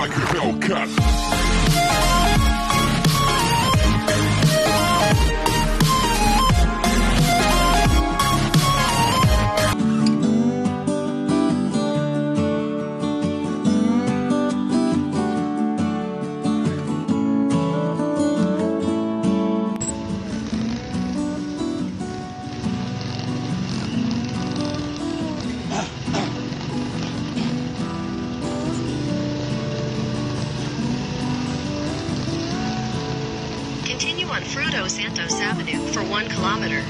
like a Hellcat. Continue on Fruto Santos Avenue for one kilometer.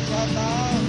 tchau, tchau.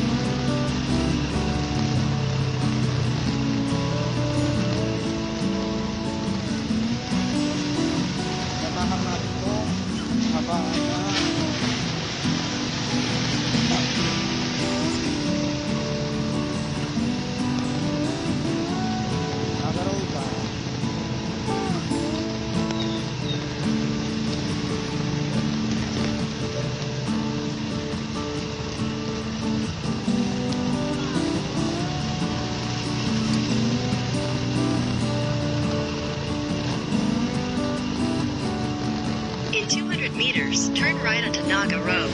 meters, turn right onto Naga Road.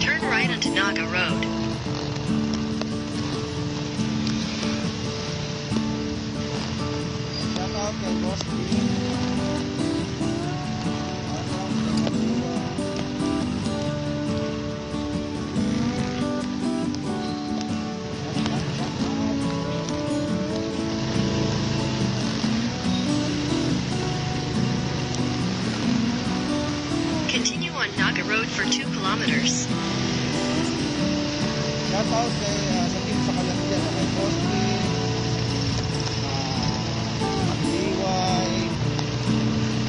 Turn right onto Naga Road. Okay, shout out kay, uh, sa team sa Kalandian, uh, kay Cosby, uh, at Liway,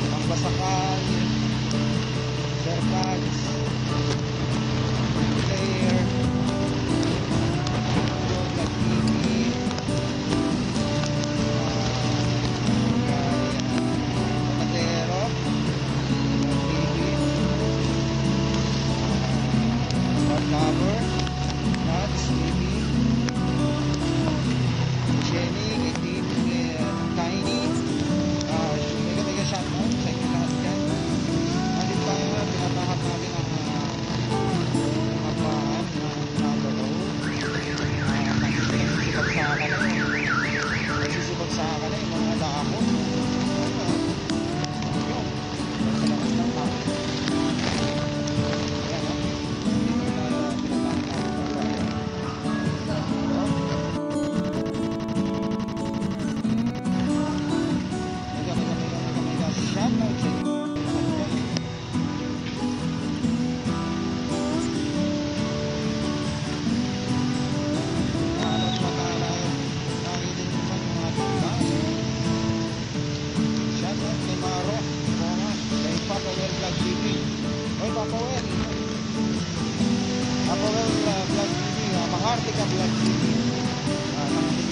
Pangbasakan, Sir Kags, or 13 nah,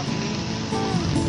off.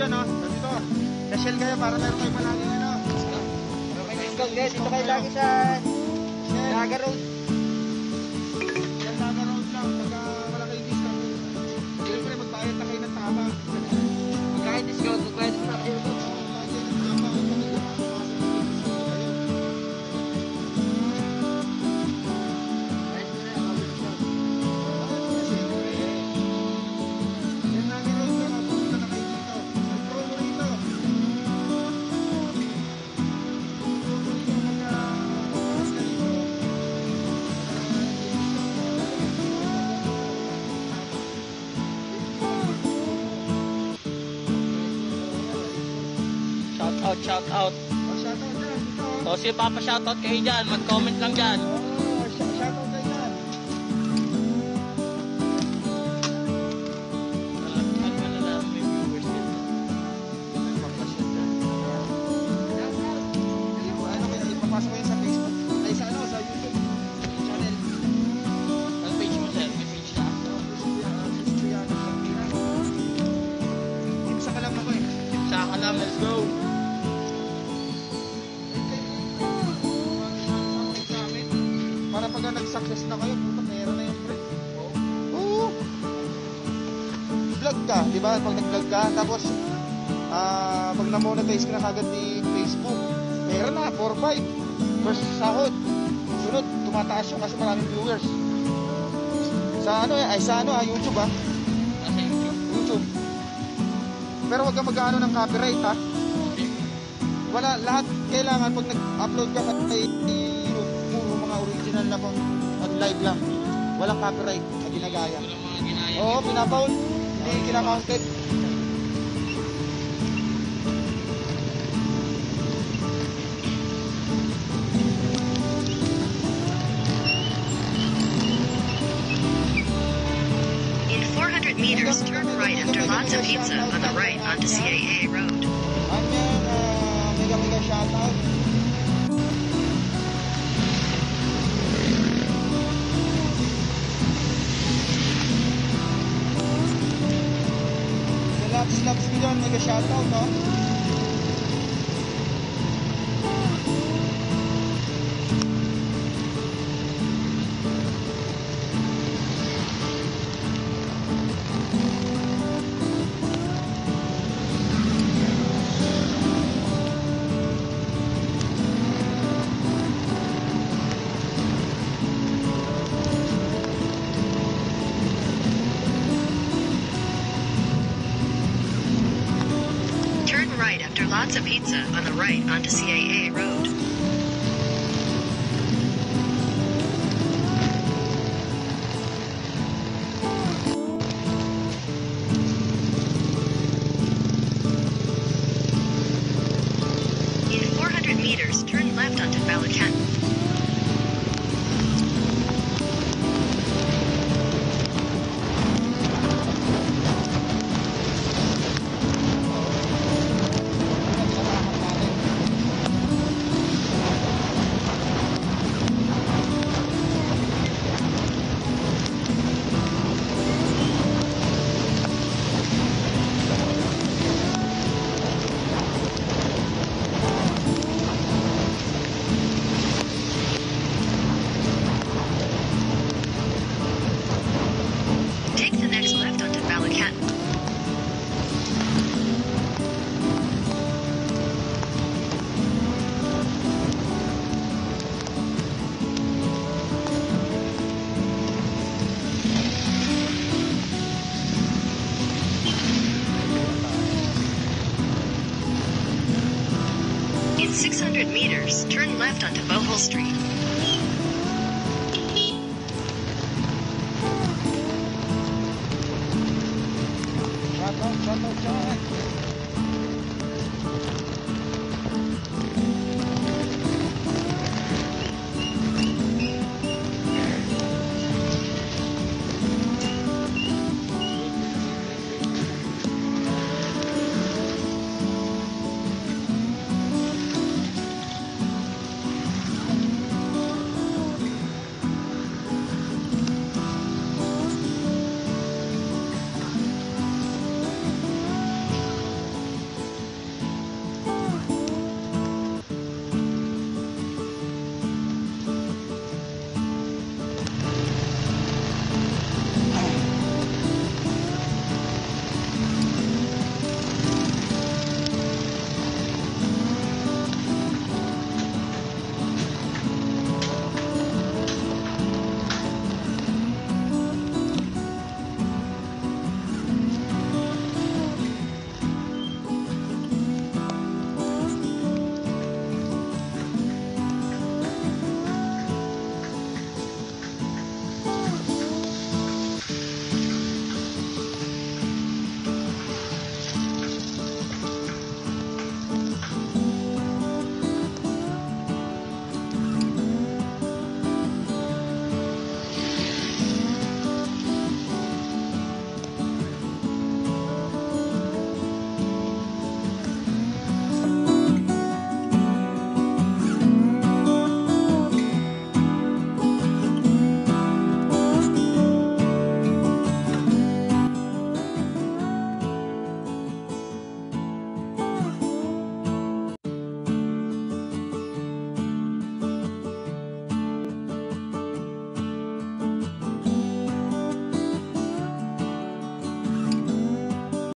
dyan, oh. Dito. Special kayo para meron kayo panalo, ano. Okay, let's go, guys. Dito kayo lagi sa Naga Road. Shoutout, shoutout. Oh, shoutout dyan. Dito. So, si Papa shoutout kayo dyan. Mag-comment lang dyan. Ka, di ba? Pag nag-vlog ka, tapos ah pag na-monetize ka na kagad ni Facebook, meron na, 4-5. First sahod. Sunod, tumataas yung kasi maraming viewers. Sa ano eh, ay sa ano ah, YouTube ah. Nasa YouTube. YouTube. Pero wag kang mag-ano ng copyright ha. Wala, lahat kailangan pag nag-upload ka kay YouTube, puro mga original na pang live lang. Walang copyright na ginagaya. Oo, pinapaul. In 400 meters, turn right after Lots of Pizza on the right onto CAA Road. Uh, mega mega shoutout. laps-laps ko dyan, nag-shoutout, no? Of Pizza on the right onto CAA Road. One more time.